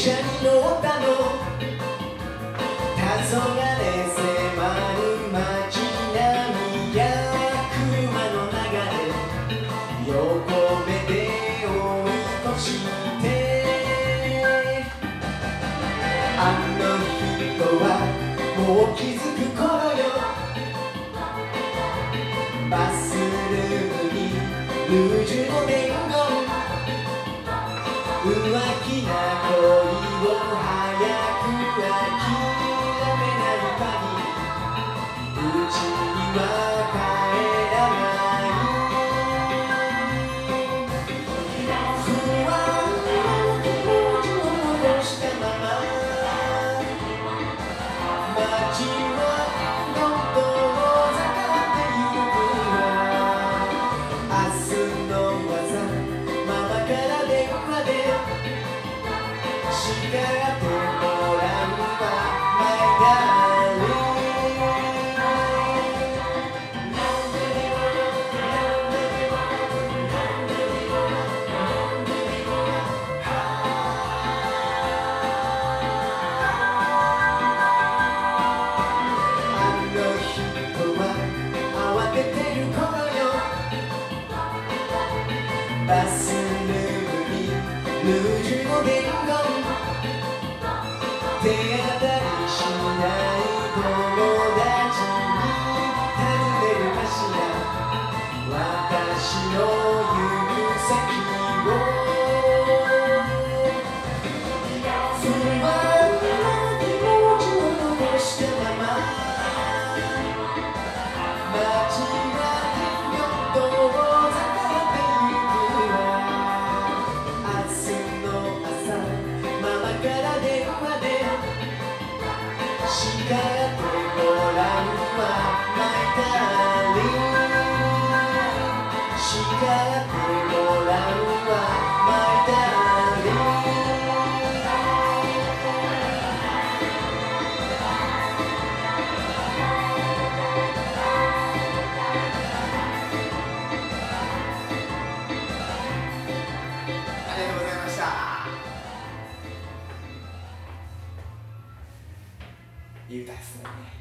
車に乗ったの。黄昏迫る街並みや車の流れ。横目で追い越して。あの人はもう気づく頃よ。バスルームにルージュの伝言。うわきな恋を早く諦めないかにうちには帰らない不安な気持ちを残したまま街はバスの海無重の玄関手当たりしないので知ってもらうわ。You guys.